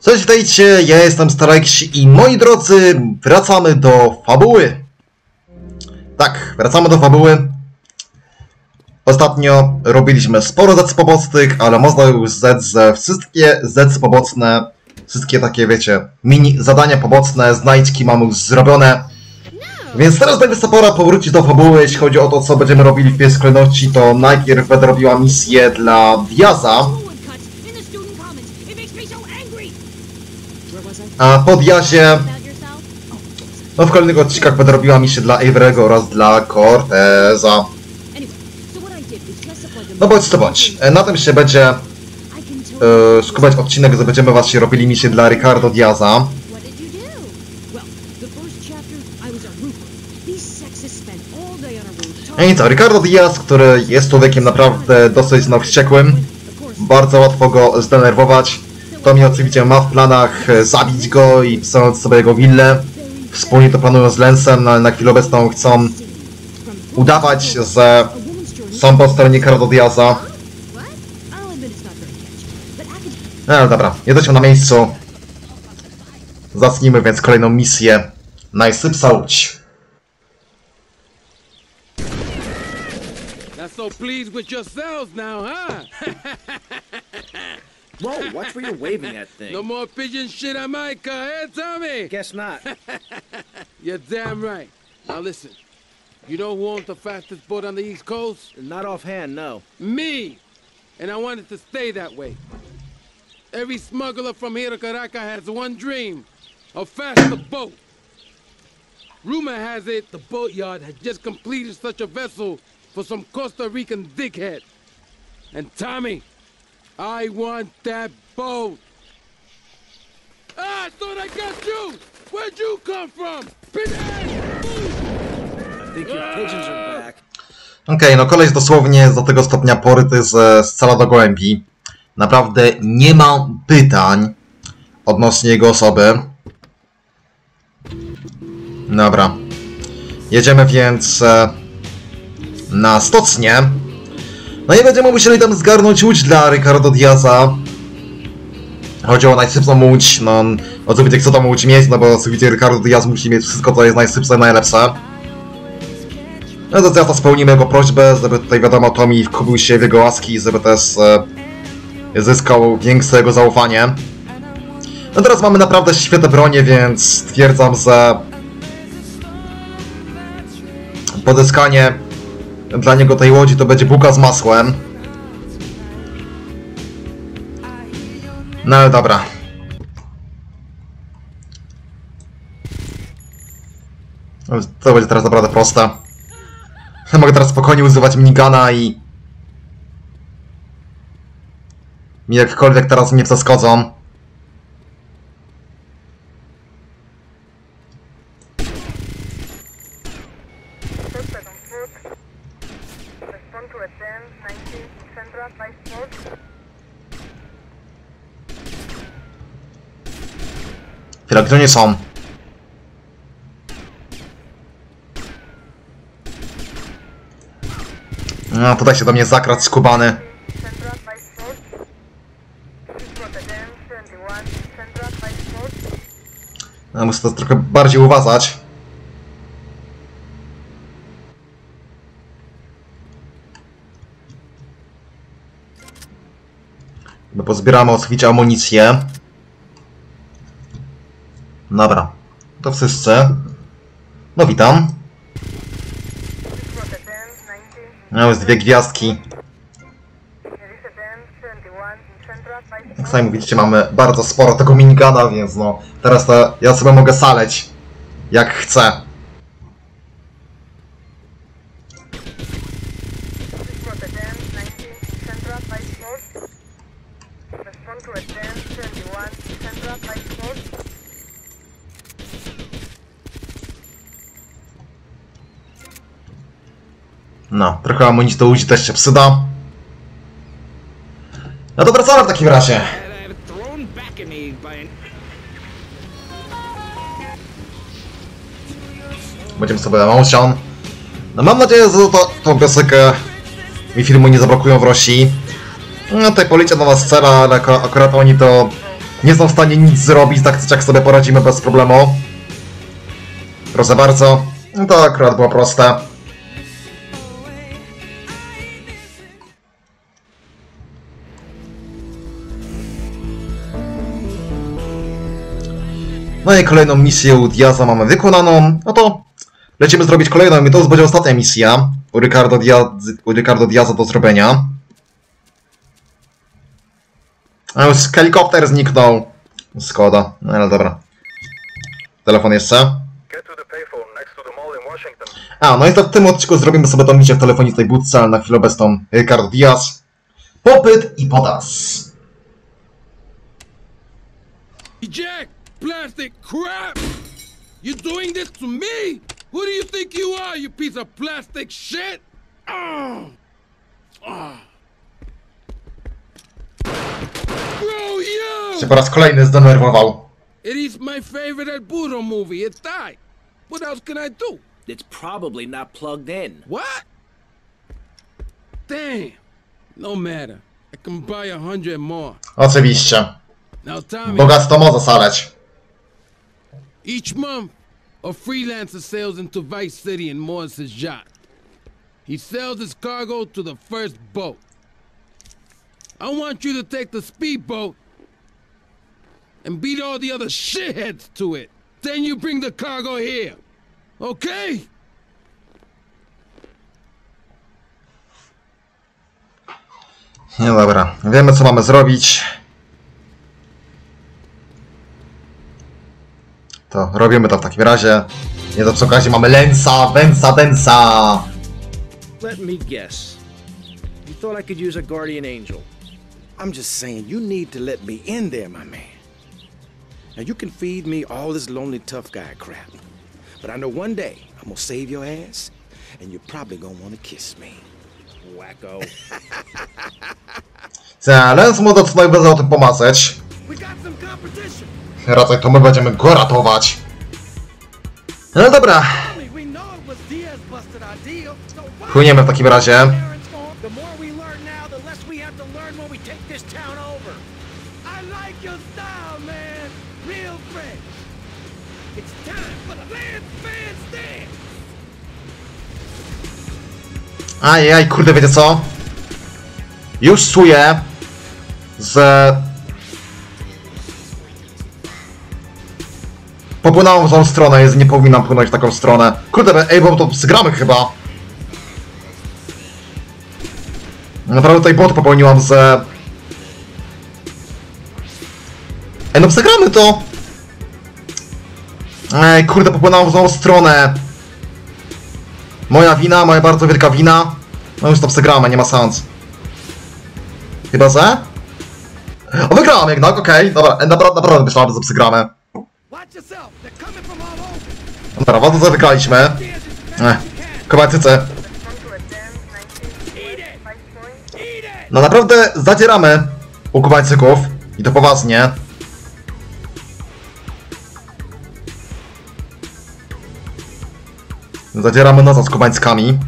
Cześć, witajcie, ja jestem Starajks i moi drodzy, wracamy do fabuły. Tak, wracamy do fabuły. Ostatnio robiliśmy sporo zec pobocnych, ale można już zec, że wszystkie zec pobocne, wszystkie takie, wiecie, mini zadania pobocne, znajdźki mamy już zrobione. Więc teraz będzie pora powrócić do fabuły, jeśli chodzi o to, co będziemy robili w pierwszej kolejności, to najpierw będę robiła misję dla Diaza, Forward cut in the student commons. It makes me so angry. Where was I? A po yourself? No w kolejnych odcinkach będę robiła misję dla Avery'ego oraz dla Corteza. No bądź co bądź. E, Na tym się będzie tell e, skupiać odcinek, że będziemy właśnie robili misję dla Ricardo Diaza. Chapter, I co, Ricardo Diaz, który jest człowiekiem naprawdę dosyć wściekłym, bardzo łatwo go zdenerwować. To mi oczywiście ma w planach e, zabić go i wsunąć sobie jego willę. Wspólnie to planują z Lensem, no ale na chwilę obecną chcą udawać, że są po stronie Ricardo Diaza. No ale dobra, jesteśmy na miejscu. Zacznijmy więc kolejną misję. Najsypsza łódź. So pleased with yourselves now, huh? Whoa, watch where you're waving that thing. no more pigeon shit on my car, eh, Tommy? Guess not. You're damn right. Now listen, you know who owns the fastest boat on the East Coast? not offhand, no. Me! And I want it to stay that way. Every smuggler from here to Caracas has one dream a faster boat. Rumor has it the boatyard has just completed such a vessel for some Costa Rican dickhead. And Tommy, I want that boat. Ah, I thought I got you! Where'd you come from? I think your pigeons are back. Okej, no koleś dosłownie do tego stopnia poryty z scala do gołębi. Naprawdę nie mam pytań odnośnie jego osoby. Dobra. Jedziemy więc e, na stocnię. No i będziemy musieli tam zgarnąć łódź dla Ricardo Diaza. Chodzi o najsypszą łódź, no oczywiście chcę tam łódź mieć, no bo oczywiście Ricardo Diaz musi mieć wszystko, co jest najsypsze, najlepsze. No to teraz spełnimy jego prośbę, żeby tutaj wiadomo Tommy wkupił się w jego łaski, żeby też e, zyskał większe jego zaufanie. No teraz mamy naprawdę świetne bronie, więc stwierdzam, że pozyskanie dla niego tej łodzi to będzie bułka z masłem. No ale dobra. To będzie teraz naprawdę proste. Mogę teraz spokojnie używać minigana i... Mi jakkolwiek teraz nie przeszkodzą. Chwila, gdzie oni są? No, tutaj się do mnie zakradł skubany. Central, 5 Sport. Got a 10, 71, Central, 5 Sport. No, muszę to trochę bardziej uważać. No, pozbieramy oczywiście amunicję. Dobra. To wszyscy. No, witam. Got a 10, 19, jest dwie gwiazdki. there is a 10, 71, Central, 5 Jak sami widzicie, mamy bardzo sporo tego minigana, więc no, teraz to ja sobie mogę saleć jak chcę. Got a 10, 19, Central, 5 Sport. Respond to a 10, 71, Central, 5 Sport. No, trochę amunicji do łudzi też się przyda. No to wracamy w takim razie. Będziemy sobie motion. No mam nadzieję, że to, tą piosenkę mi filmu nie zablokują w Rosji. No tutaj policja nas strzela, ale akurat oni to nie są w stanie nic zrobić, tak jak sobie poradzimy bez problemu. Proszę bardzo. No to akurat było proste. No i kolejną misję Diaza mamy wykonaną. No to lecimy zrobić kolejną i to już będzie ostatnia misja u Ricardo, Diaz, u Ricardo Diaza do zrobienia. A już helikopter zniknął. Skoda. No ale dobra. Telefon jeszcze. A, no i to w tym odcinku zrobimy sobie tą misję w telefonistej budce, ale na chwilę obecną Ricardo Diaz. Popyt i podas. Jack, plastic crap! You're doing this to me? Who do you think you are, you piece of plastic shit? Oh! Oh! Bro, Się po raz kolejny zdenerwował. It is my favorite El Burro movie. It's died. What else can I do? It's probably not plugged in. What? Damn. No matter. I can buy a hundred more. Oczywiście. Now, Tommy, Bogactwo może saleć. Each month, a freelancer sails into Vice City in Morris's yacht. He sells his cargo to the first boat. I want you to take the speedboat and beat all the other shitheads to it. Then you bring the cargo here. Okay? No dobra, wiemy co mamy zrobić. To robimy to w takim razie. Nie to przy okazji mamy Lensa, Wensa, Densa. Let me guess. You thought I could use a guardian angel. I'm just saying, you need to let me in there, my man. Now, you can feed me all this lonely tough guy crap. But I know one day I'm gonna save your ass, and you're probably gonna wanna kiss me. Wacko. Mu o tym pomacać. We got some competition. Raczej to my będziemy go ratować. No dobra, płyniemy w takim razie. parents on? The more we learn now, Popłynąłem w tą stronę, jest nie powinnam płynąć w taką stronę. Kurde, bo to zgramy chyba. Naprawdę tutaj błąd popełniłam, że... Ej, no przegramy to! Ej, kurde, popłynąłem w tą stronę. Moja wina, moja bardzo wielka wina. No już to przegramy, nie ma sens. Chyba że? O, wygrałem jednak, okej. Dobra, e, naprawdę, naprawdę myślałem, że przegramy. Dobra, is fast Ech, as you can. kobatyce. Respond to a 10, 19, Vice Point. Eat it. No naprawdę zadzieramy u Kubańczyków. I to poważnie. Zadzieramy nosa z Kubańskami.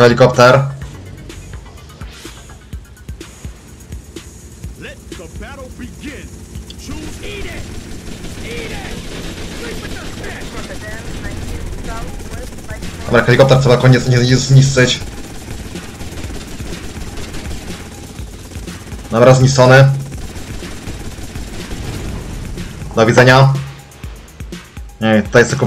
Point. Dobra, helikopter trzeba koniec nie, nie zniszczyć. Dobra, zniszczony. Do widzenia. Nie, tutaj jest tylko.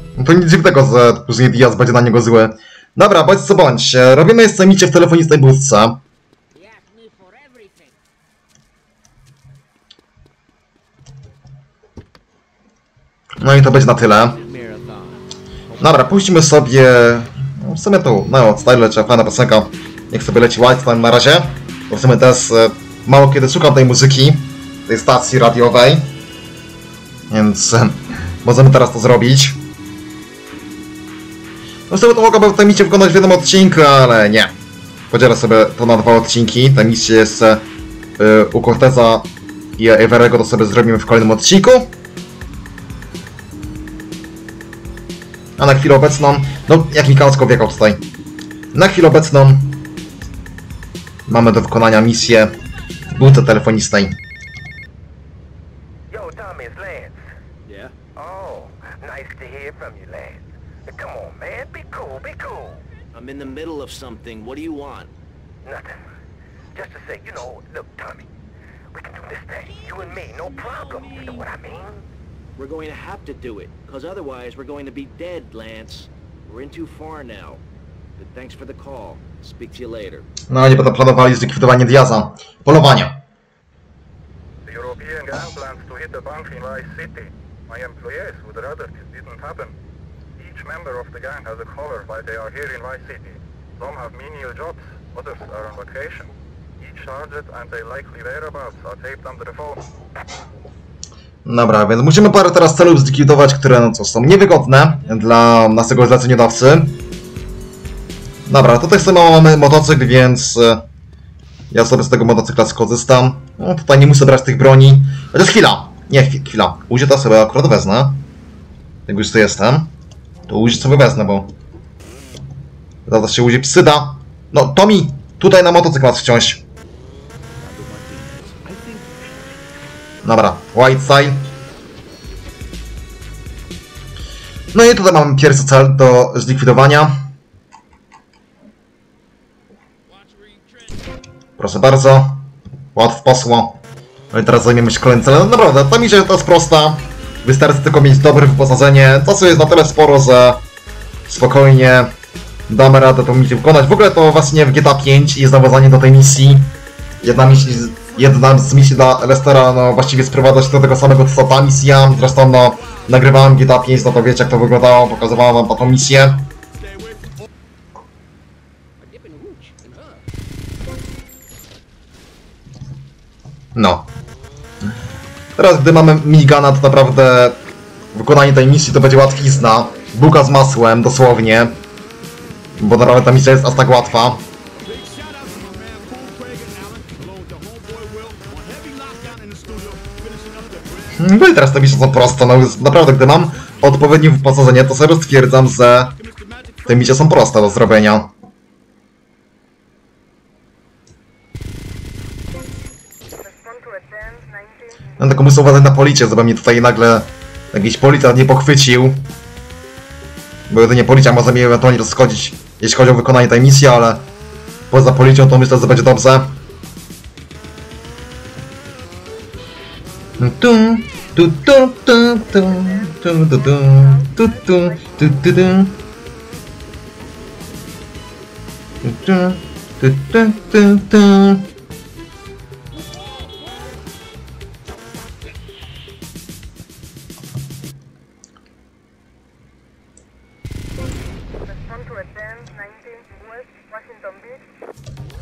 No To nic dziwnego, że później Diaz będzie na niego zły. Dobra, bądź co bądź. e, Robimy jeszcze micie w telefonistej budce. No i to będzie na tyle. Dobra, puścimy sobie... No w sumie tu, no, style czy fajna piosenka. Niech sobie leci White na razie. Bo w sumie też e, mało kiedy szukam tej muzyki, tej stacji radiowej. Więc e, możemy teraz to zrobić. No w sumie to mogłoby tę misję wykonać w jednym odcinku, ale nie. Podzielę sobie to na dwa odcinki. Ta misja jest e, u Corteza i Everego, to sobie zrobimy w kolejnym odcinku. A na chwilę obecną, no jak Mikalsko wjechał tutaj. Na chwilę obecną mamy do wykonania misję w budce telefonistej. I'm in the middle of something. What do you want? Nothing. Just to say, you know, look, Tommy, we can do this thing. You and me, no problem. You know what I mean? We're going to have to do it, because otherwise we're going to be dead, Lance. We're in too far now. But thanks for the call. Speak to you later. No nie będą planowali zlikwidowanie Diaza. Polowania. The European gang plans to hit the bank in Vice City. My employees would rather this didn't happen. Each member of the gang has a collar while they are here in Vice City. Some have menial jobs, others are on vacation. Each target and their likely whereabouts are taped under the phone. Dobra, więc musimy parę teraz celów zlikwidować, które no co, są niewygodne dla naszego zleceniodawcy. Dobra, tutaj sobie mamy motocykl, więc e, ja sobie z tego motocykla skorzystam. No tutaj nie muszę brać tych broni. Chociaż chwila! Nie, chwi- chwila. To sobie akurat wezmę. Jak już tu jestem. To Uzi sobie wezmę, bo... Zaraz się Uzi psyda. No, Tommy! Tutaj na motocykl masz wciąć. Dobra, White Side. No i tutaj mamy pierwszy cel do zlikwidowania. Proszę bardzo. Łatwo posło. No i teraz zajmiemy się kolejnym celem. No naprawdę, ta to jest prosta. Wystarczy tylko mieć dobre wyposażenie. Czasu jest na tyle sporo, że spokojnie damy radę tą misję wykonać. W ogóle to właśnie w GTA 5 jest nawiązanie do tej misji. Jedna, misji, jedna z misji dla Lestera no, właściwie sprowadza się do tego samego co ta misja. Zresztą no, nagrywałem GTA 5, no to wiecie jak to wyglądało, pokazywałem wam tą misję. No. Teraz gdy mamy minigana, to naprawdę wykonanie tej misji to będzie łatwizna. Buka z masłem, dosłownie. Bo naprawdę ta misja jest aż tak łatwa. No i teraz te misje są proste. No naprawdę, gdy mam odpowiednie wyposażenie, to sobie stwierdzam, że te misje są proste do zrobienia. No tylko muszę uważać na policję, żeby mnie tutaj nagle jakiś policjant nie pochwycił. Bo jedynie policja może mnie ewentualnie rozchodzić, jeśli chodzi o wykonanie tej misji, ale poza policją to myślę, że będzie dobrze. Tu, tu, tu, tu, tu, tu, tu, tu, tu, tu, tu, tu, tu. Tu, tu, tu, tu,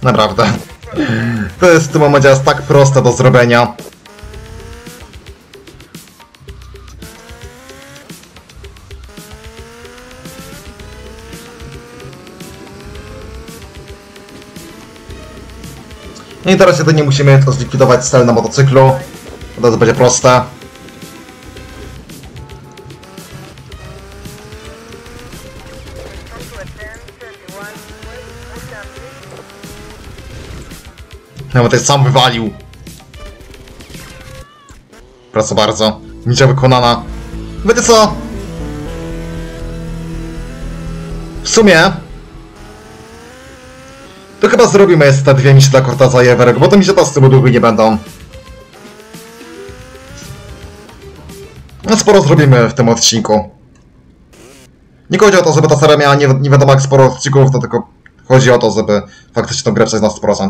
Naprawdę. To jest w tym momencie aż tak proste do zrobienia. No i teraz jedynie musimy to zlikwidować cel na motocyklu. To będzie proste. Nawet jest sam wywalił. Proszę bardzo. Misja wykonana. Wiecie co? W sumie... To chyba zrobimy te dwie misje dla Corteza i bo to mi się tasy długo nie będą. No sporo zrobimy w tym odcinku. Nie chodzi o to, żeby ta seria miała nie, nie wiadomo jak sporo odcinków, to tylko chodzi o to, żeby faktycznie tą grę przejść na 100%.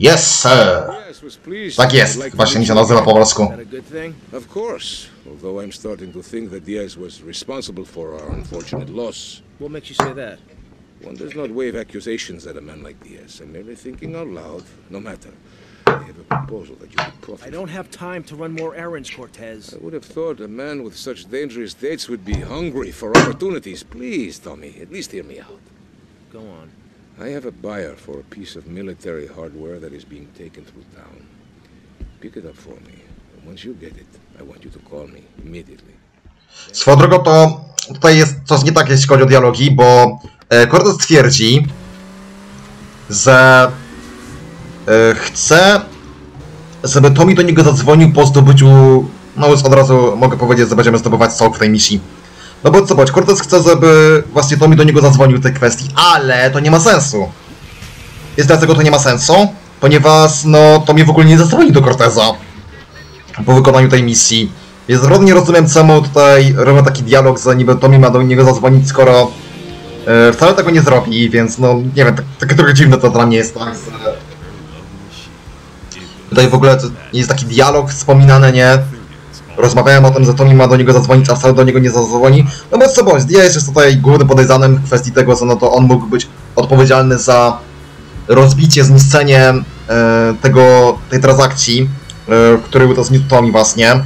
Yes, sir! Yes, was pleased. Tak jest, I'd like to właśnie mi się nazywa po polsku. Is that a good thing? Of course. Although I'm starting to think that Diaz was responsible for our unfortunate loss. What makes you say that? One does not wave accusations at a man like Diaz. I'm merely thinking out loud. No matter. I have a proposal that you could profit I don't have time to run more errands, Cortez. I would have thought a man with such dangerous dates would be hungry for opportunities. Please, Tommy, at least hear me out. Go on. I have a buyer for a piece of military hardware that is being taken through town. Pick it up for me. And once you get it, I want you to call me immediately. Swoją drogą to tutaj jest coś nie tak, jeśli chodzi o dialogi, bo e, Cortez twierdzi, że e, chce, żeby Tommy do niego zadzwonił po zdobyciu, no już od razu mogę powiedzieć, że będziemy zdobywać sok w tej misji. No bo zobacz, Cortez chce, żeby właśnie Tommy do niego zadzwonił w tej kwestii, ale to nie ma sensu. Jest dlaczego to nie ma sensu? Ponieważ, no, Tommy w ogóle nie zadzwoni do Corteza po wykonaniu tej misji. Więc nie rozumiem, czemu tutaj robią taki dialog, że niby Tommy ma do niego zadzwonić, skoro e, wcale tego nie zrobi, więc no, nie wiem, tak, takie trochę dziwne to dla mnie jest, tak. Tutaj w ogóle jest taki dialog wspominany, nie? Rozmawiałem o tym, że Tommy ma do niego zadzwonić, a wcale do niego nie zadzwoni. No bo co bądź, Diaz jest tutaj głównym podejrzanym w kwestii tego, że no to on mógł być odpowiedzialny za rozbicie, zniszczenie e, tego, tej transakcji, e, który to zniszczył Tommy właśnie.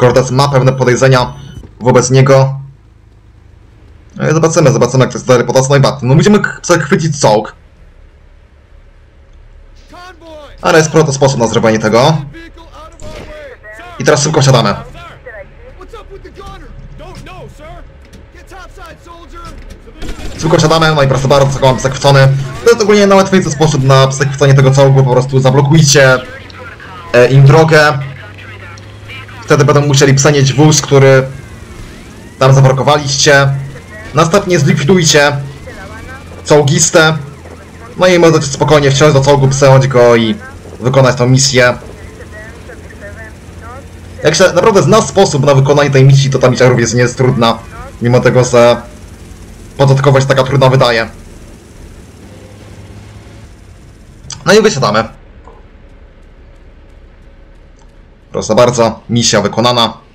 Cortez ma pewne podejrzenia wobec niego. No zobaczymy, zobaczymy jak to jest dalej potas. No i bat. No musimy przechwycić czołg, ale jest proto sposób na zrobienie tego. I teraz szybko. Civilian Szybko wsiadamy, no i proszę bardzo, czołg mam zachwycony. To jest ogólnie najłatwiejszy sposób na przechwycenie tego czołgu, po prostu zablokujcie e, im drogę. Wtedy będą musieli przenieść wóz, który tam zaparkowaliście. Następnie zlikwidujcie czołgistę. No i możecie spokojnie wsiąść do czołgu, przejąć go i wykonać tą misję. Jak się naprawdę zna sposób na wykonanie tej misji, to ta misja również nie jest trudna. Mimo tego, że początkowo się taka trudna wydaje. No i wysiadamy. Proszę bardzo, misja wykonana.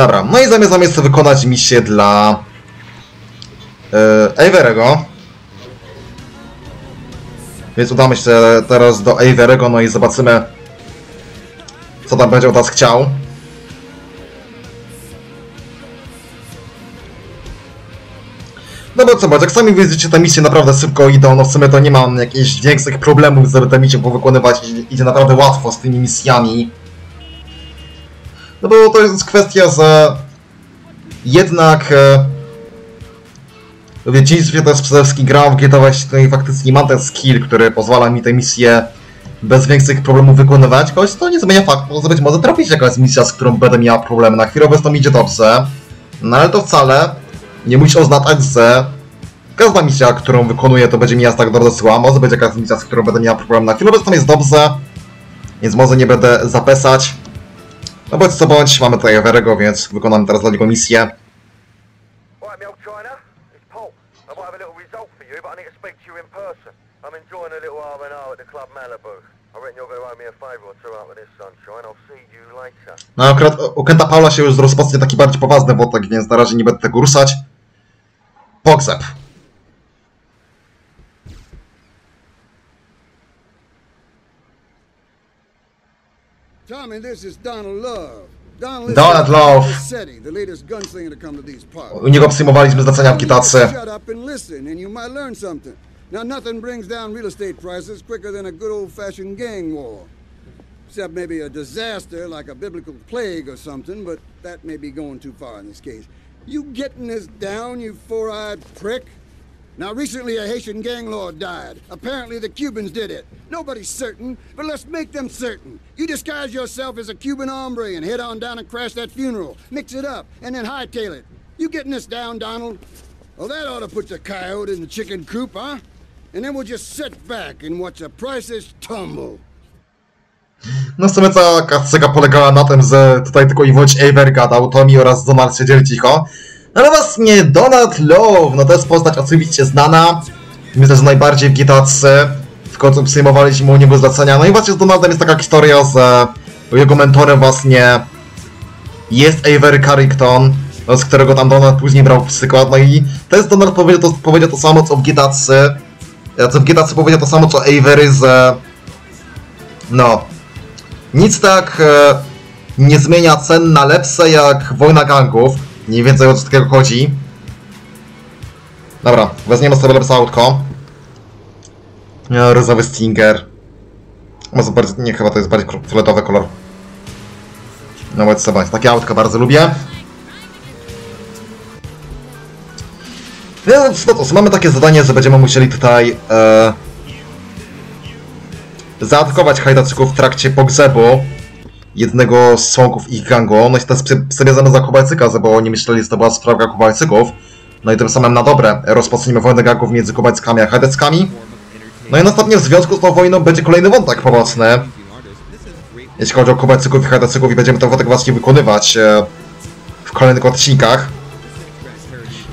Dobra, no i zamierzam jeszcze wykonać misję dla yy, Averego. Więc udamy się teraz do Averego, no i zobaczymy co tam będzie od nas chciał. No bo co, bo jak sami widzicie, te misje naprawdę szybko idą, no w sumie to nie mam jakichś większych problemów, żeby te misje powykonywać, idzie naprawdę łatwo z tymi misjami. No bo to jest kwestia, że jednak też przede wszystkim grałem w GTA właśnie no i faktycznie mam ten skill, który pozwala mi te misje bez większych problemów wykonywać, choć to nie zmienia faktu, że być może trafić jakaś misja, z którą będę miała problemy. Na chwilę obecną idzie dobrze, no ale to wcale nie musi oznaczać, że każda misja, którą wykonuję, to będzie mi aż tak dobrze szła. Może być jakaś misja, z którą będę miała problem. Na chwilę obecną jest dobrze, więc może nie będę zapesać. No bądź co bądź, mamy tutaj Everego, więc wykonam teraz dla niego misję. No akurat u Kenta Paula się już rozpocznie taki bardziej poważny wątek, więc na razie nie będę tego ruszać. Pogrzeb. Tommy, this is Donald Love. Donald, Donald Love. Setti, the latest gunslinger to come to these parts. U niego przyjmowaliśmy zlecenia w Kitacy. Shut up and listen, and you might learn something. Now, nothing brings down real estate prices quicker than a good old-fashioned gang war. Except maybe a disaster like a biblical plague or something, but that may be going too far in this case. You getting this down, you four-eyed prick? Now, recently a Haitian gang lord died. Apparently the Cubans did it. Nobody's certain, but let's make them certain. You disguise yourself as a Cuban hombre and head on down and crash that funeral. Mix it up, and then hightail it. You getting this down, Donald? Well, that ought to put the coyote in the chicken coop, huh? And then we'll just sit back and watch the prices tumble. No w sumie cała polegała na tym, że tutaj tylko i wyłącznie Aver gadał, Tommy oraz Donald siedzieli cicho. Ale właśnie Donald Love, no to jest postać oczywiście znana. Myślę, że najbardziej w GTA 3 w końcu przyjmowaliśmy u niego zlecenia. No i właśnie z Donaldem jest taka historia, że jego mentorem właśnie jest Avery Carrington, no, z którego tam Donald później brał przykład. No i jest Donald powiedział to, powiedział to samo co w GTA 3. Co w GTA 3 powiedział to samo co Avery, że no, nic tak e, nie zmienia cen na lepsze jak wojna gangów. Mniej więcej o co takiego chodzi. Dobra, weźmiemy sobie lepsze autko. Różowy Stinger. Może bardziej, nie, chyba to jest bardziej fioletowy kolor. No bo sobie, takie autko bardzo lubię. Więc no to, mamy takie zadanie, że będziemy musieli tutaj e, zaatakować hajdaczyków w trakcie pogrzebu jednego z członków ich gangu. No i to jest przewiedzone za Kubańczyka, bo oni myśleli, że to była sprawka Kubańczyków. No i tym samym na dobre rozpoczniemy wojnę gangów między Kubańczykami a Hadeckami. No i następnie w związku z tą wojną będzie kolejny wątek poboczny. Jeśli chodzi o Kubańczyków i Hadecyków i będziemy ten wątek właśnie wykonywać e, w kolejnych odcinkach.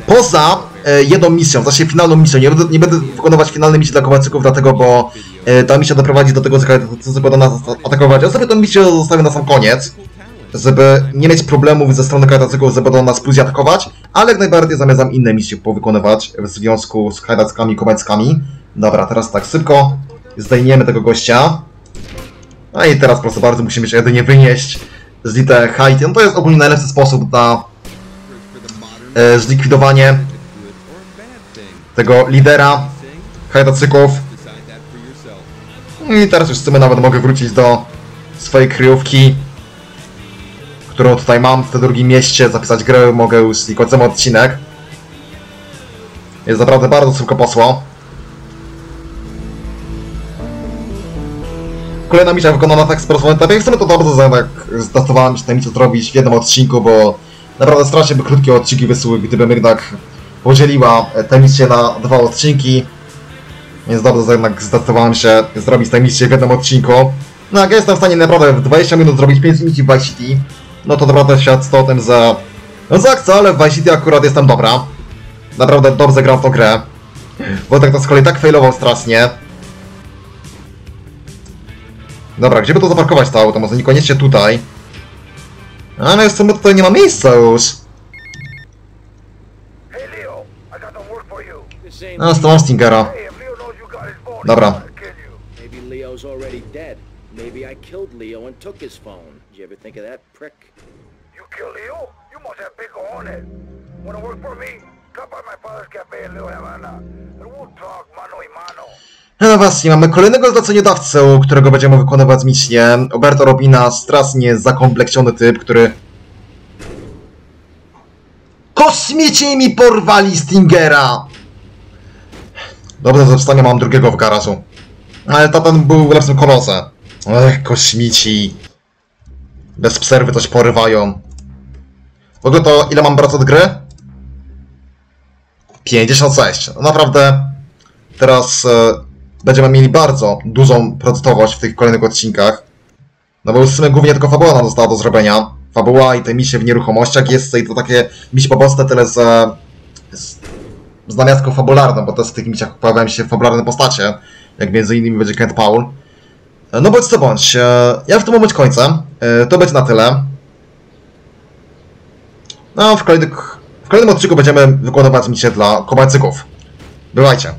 Poza jedną misją, znaczy finalną misją, nie będę, nie będę wykonywać finalnej misji dla Kubańczyków, dlatego, bo e, ta misja doprowadzi do tego, Hadecycy będą nas atakować. Ja sobie tę misję zostawię na sam koniec, żeby nie mieć problemów ze strony Hadecyków, że będą nas później atakować, ale jak najbardziej zamierzam inne misje powykonywać w związku z Hadeckami i Kubańczykami. Dobra, teraz tak szybko zdejmiemy tego gościa. No i teraz proszę bardzo musimy się jedynie wynieść zlite Haiti. No to jest ogólnie najlepszy sposób na e, zlikwidowanie tego lidera Haitacyków. I teraz już w sumie nawet mogę wrócić do swojej kryjówki, którą tutaj mam w tym drugim mieście, zapisać grę, mogę już i kończymy odcinek. Jest naprawdę bardzo szybko posło. Kolejna misja wykonana tak z prosłowym etapie. W sumie to dobrze, że tak zdecydowałem się tę misję zrobić w jednym odcinku, bo naprawdę strasznie by krótkie odcinki wysły, gdybym jednak podzieliła tę misję na dwa odcinki. Więc dobrze, jednak zdecydowałem się zrobić tę misję w jednym odcinku. No jak ja jestem w stanie naprawdę w 20 minut zrobić 5 misji w Vice City, no to naprawdę świadczy o tym, że... No tak co, ale w Vice City akurat jestem dobra. Naprawdę dobrze gram w tą grę. Bo tak to z kolei tak failował strasznie. Dobra, gdzie by to zaparkować to auto? Może niekoniecznie tutaj. Ale w sumie tutaj nie ma miejsca już. Hey Leo, I got some work for you. This ain't No, to mam Stingera. Hey, if Leo knows you got his phone, Dobra. Maybe Leo's already dead. Maybe I killed Leo and took his phone. Did you ever think of that, prick? You kill Leo? You must have big cojones. Wanna work for me? Stop by my father's cafe in Little Havana, and we'll talk mano y mano. No właśnie, mamy kolejnego zleceniodawcę, którego będziemy wykonywać misję. Oberto Robina, strasznie zakomplekciony typ, który... Kosmici mi porwali Stingera! Dobrze, że w stanie mam drugiego w garażu. Ale to ten był w lepszym kolorze. Ech, kosmici. Bez przerwy coś porywają. W ogóle to ile mam procent gry? 56. No naprawdę teraz e, będziemy mieli bardzo dużą procentowość w tych kolejnych odcinkach. No bo już w sumie głównie tylko fabuła nam została do zrobienia. Fabuła i te misje w nieruchomościach jest i to takie misje poboczne tyle z, z namiastką fabularną, bo też w tych misjach pojawiają się fabularne postacie, jak między innymi będzie Kent Paul. E, No bądź co bądź, e, ja w tym momencie kończę. E, To będzie na tyle. No, w, kolejnych, w kolejnym odcinku będziemy wykonywać misję dla Kubańczyków. Bywajcie.